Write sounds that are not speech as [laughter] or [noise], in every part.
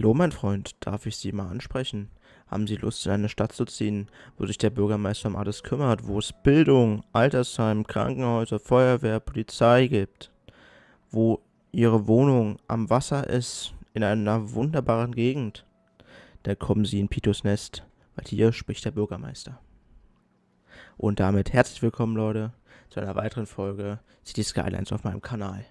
Hallo, mein Freund, darf ich Sie mal ansprechen? Haben Sie Lust, in eine Stadt zu ziehen, wo sich der Bürgermeister um alles kümmert, wo es Bildung, Altersheim, Krankenhäuser, Feuerwehr, Polizei gibt, wo Ihre Wohnung am Wasser ist, in einer wunderbaren Gegend? Dann kommen Sie in Pitos Nest, weil hier spricht der Bürgermeister. Und damit herzlich willkommen, Leute, zu einer weiteren Folge City Skylines auf meinem Kanal.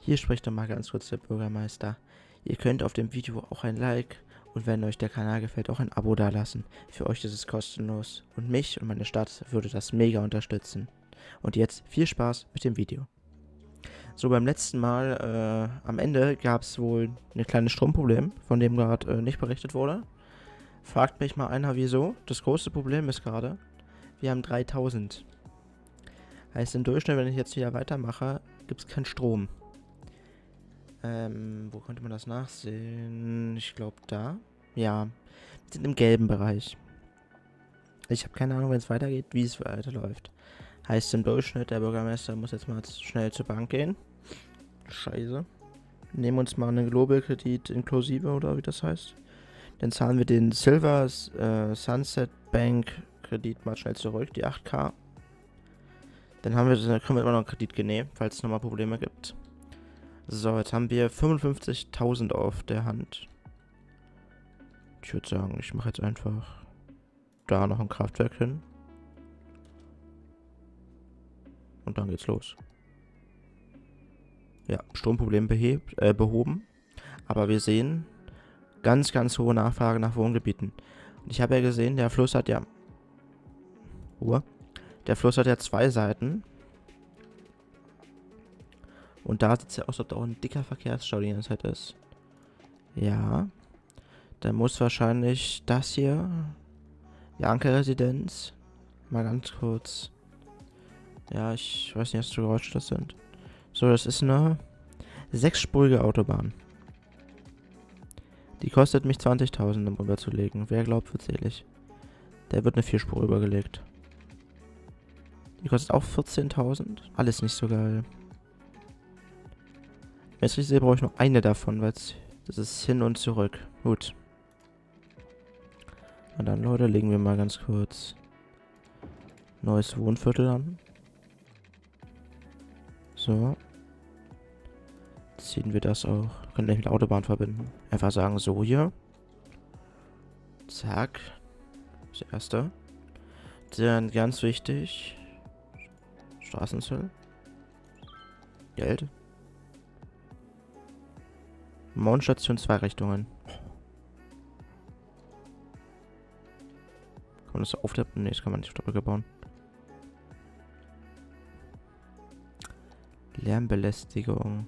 Hier spricht nochmal ganz kurz der Bürgermeister. Ihr könnt auf dem Video auch ein Like und wenn euch der Kanal gefällt, auch ein Abo dalassen. Für euch ist es kostenlos und mich und meine Stadt würde das mega unterstützen. Und jetzt viel Spaß mit dem Video. So, beim letzten Mal, äh, am Ende gab es wohl ein kleines Stromproblem, von dem gerade äh, nicht berichtet wurde. Fragt mich mal einer, wieso. Das große Problem ist gerade, wir haben 3000. Heißt im Durchschnitt, wenn ich jetzt wieder weitermache, gibt es keinen Strom. Ähm, wo könnte man das nachsehen? Ich glaube da. Ja, wir sind im gelben Bereich. Ich habe keine Ahnung, wenn es weitergeht, wie es weiterläuft. Heißt im Durchschnitt, der Bürgermeister muss jetzt mal schnell zur Bank gehen. Scheiße. Nehmen uns mal einen Global-Kredit inklusive oder wie das heißt. Dann zahlen wir den Silver äh, Sunset Bank Kredit mal schnell zurück, die 8K. Dann haben wir, dann können wir immer noch einen Kredit genehmen, falls es nochmal Probleme gibt. So, jetzt haben wir 55.000 auf der Hand. Ich würde sagen, ich mache jetzt einfach da noch ein Kraftwerk hin. Und dann geht's los. Ja, Stromproblem behebt, äh, behoben. Aber wir sehen ganz, ganz hohe Nachfrage nach Wohngebieten. Und ich habe ja gesehen, der Fluss hat ja... Uhr. Der Fluss hat ja zwei Seiten. Und da sieht es ja aus, als ob da auch ein dicker Verkehrsstau die ganze Zeit ist. Ja. Dann muss wahrscheinlich das hier. Janke-Residenz. Mal ganz kurz. Ja, ich weiß nicht, was für Geräusche das sind. So, das ist eine sechsspurige Autobahn. Die kostet mich 20.000, um rüberzulegen. Wer glaubt, wird selig. Der wird eine Vierspur übergelegt. Die kostet auch 14.000. Alles nicht so geil. Wenn ich richtig sehe, brauche ich nur eine davon, weil das ist hin und zurück. Gut. Na dann, Leute, legen wir mal ganz kurz neues Wohnviertel an. So. Ziehen wir das auch. Können wir mit der Autobahn verbinden. Einfach sagen, so hier. Zack. Das erste. Dann ganz wichtig. Straßenzöll. Geld. Mount-Station zwei Richtungen. Kann man das auf der... Ne, das kann man nicht auf der Brücke bauen. Lärmbelästigung.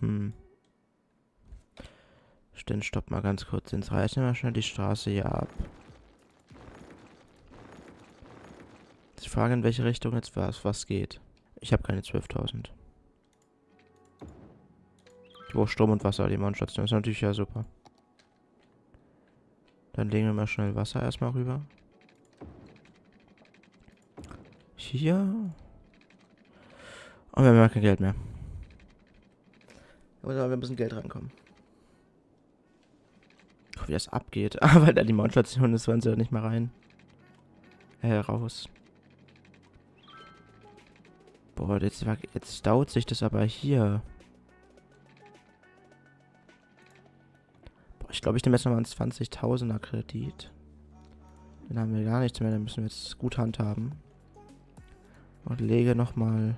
Hm. Stimmt, stopp mal ganz kurz. Jetzt reißen wir schnell die Straße hier ab. Die Frage, in welche Richtung jetzt was, was geht. Ich habe keine 12.000. Ich brauche Strom und Wasser, die Mondstation. Ist natürlich ja super. Dann legen wir mal schnell Wasser erstmal rüber. Hier. Und wir haben ja kein Geld mehr. Da muss aber ein bisschen Geld reinkommen. Wie das abgeht. [laughs] Aber da die Mondstation ist, wollen sie da nicht mehr rein. Äh, raus. Boah, jetzt, jetzt staut sich das aber hier. Boah, ich glaube, ich nehme jetzt nochmal einen 20.000er Kredit. Den haben wir gar nichts mehr, dann müssen wir jetzt gut handhaben. Und lege nochmal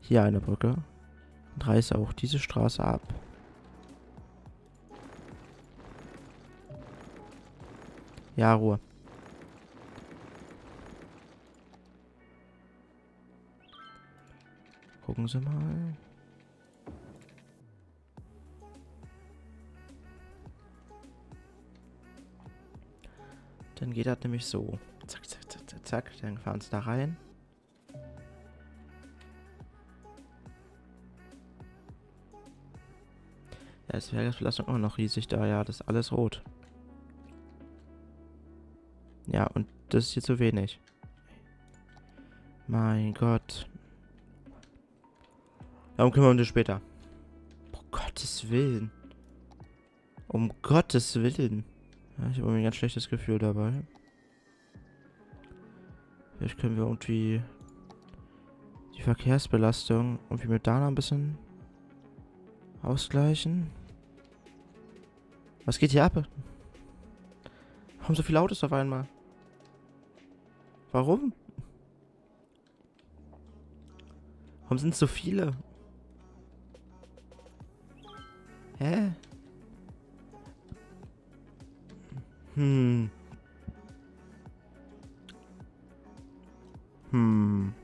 hier eine Brücke. Und reiße auch diese Straße ab. Ja, Ruhe. Gucken Sie mal. Dann geht das nämlich so. Zack, zack, zack, zack. Dann fahren Sie da rein. Ja, ist Verkehrsbelastung immer noch riesig da. Ja, das ist alles rot. Ja, und das ist hier zu wenig. Mein Gott. Darum kümmern wir uns später. Um Gottes Willen. Um Gottes Willen. Ja, ich habe irgendwie ein ganz schlechtes Gefühl dabei. Vielleicht können wir irgendwie die Verkehrsbelastung irgendwie mit Dana ein bisschen ausgleichen. Was geht hier ab? Warum so viele Autos auf einmal? Warum? Warum sind es so viele? Hä? Hm. Hm.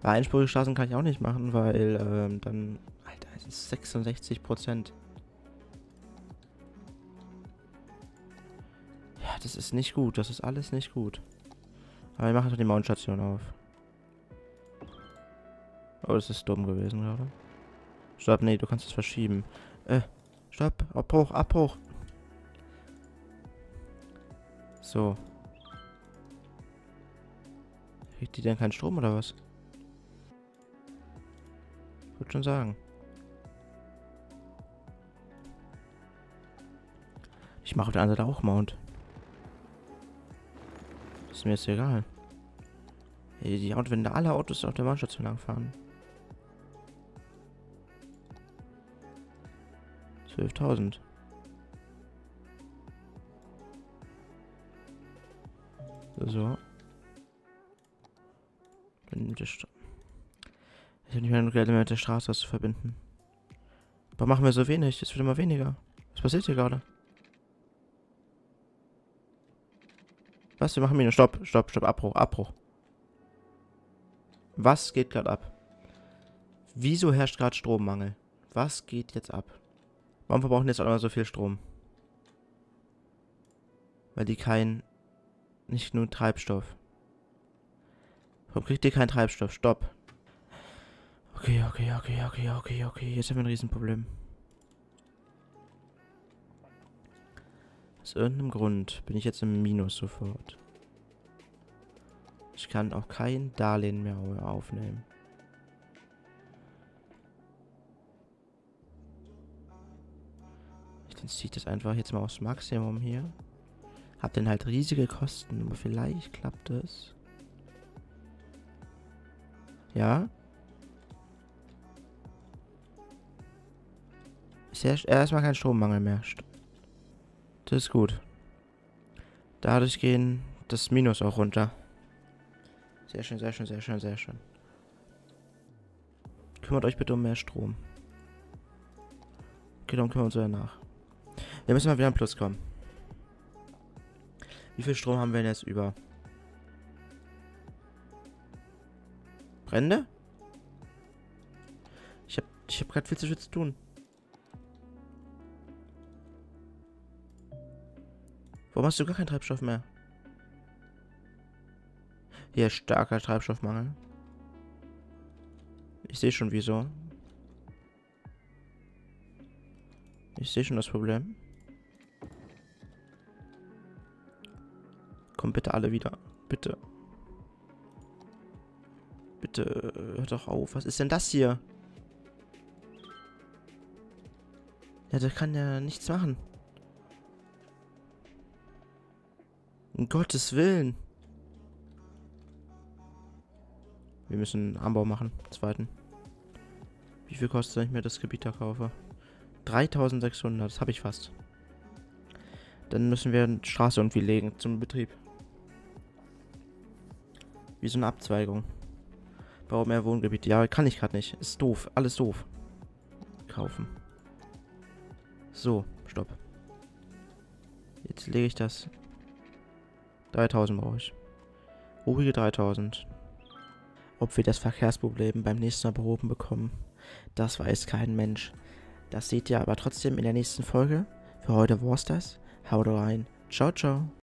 Aber einspurige Straßen kann ich auch nicht machen, weil ähm, dann... Alter, es ist 66 Prozent. Ja, das ist nicht gut. Das ist alles nicht gut. Aber wir machen doch die Mount-Station auf. Oh, das ist dumm gewesen gerade. Stopp, nee, du kannst es verschieben. Äh, stopp, Abbruch, Abbruch. So. Kriegt die denn keinen Strom oder was? Würde schon sagen. Ich mache auf der anderen Seite auch Mount. Ist mir jetzt egal. Die Autos, wenn da alle Autos auf der Bahnstation langfahren. 12.000. So. Ich habe nicht mehr Geld mehr mit der Straße zu verbinden. Warum machen wir so wenig? Es wird immer weniger. Was passiert hier gerade? Was? Wir machen wieder. Stopp, stopp, stopp. Abbruch, Abbruch. Was geht gerade ab? Wieso herrscht gerade Strommangel? Was geht jetzt ab? Warum verbrauchen jetzt auch immer so viel Strom? Weil die kein... Nicht nur Treibstoff. Warum kriegt ihr keinen Treibstoff? Stopp. Okay, okay, okay, okay, okay, okay. Jetzt haben wir ein Riesenproblem. Aus irgendeinem Grund bin ich jetzt im Minus sofort. Ich kann auch kein Darlehen mehr aufnehmen. Dann ziehe ich das einfach jetzt mal aufs Maximum hier. Hab dann halt riesige Kosten, aber vielleicht klappt es. Ja. Ja erstmal kein Strommangel mehr. Das ist gut. Dadurch gehen das Minus auch runter. Sehr schön, sehr schön, sehr schön, sehr schön. Kümmert euch bitte um mehr Strom. Okay, dann kümmern wir uns danach. Wir müssen mal wieder ein Plus kommen. Wie viel Strom haben wir denn jetzt über? Brände? Ich hab, ich hab gerade viel zu viel zu tun. Warum hast du gar keinen Treibstoff mehr? Hier starker Treibstoffmangel. Ich sehe schon wieso. Ich sehe schon das Problem. Kommt bitte alle wieder. Bitte. Bitte, hört doch auf. Was ist denn das hier? Ja, der kann ja nichts machen. Um Gottes Willen. Wir müssen einen Anbau machen. Zweiten. Wie viel kostet, wenn ich mir das Gebiet da kaufe? 3600, das habe ich fast. Dann müssen wir eine Straße irgendwie legen zum Betrieb. Wie so eine Abzweigung. Bau mehr Wohngebiete. Ja, kann ich gerade nicht. Ist doof. Alles doof. Kaufen. So, stopp. Jetzt lege ich das. 3000 brauche ich. Ruhige 3000. Ob wir das Verkehrsproblem beim nächsten Mal behoben bekommen, das weiß kein Mensch. Das seht ihr aber trotzdem in der nächsten Folge. Für heute war's das. Haut rein. Ciao, ciao.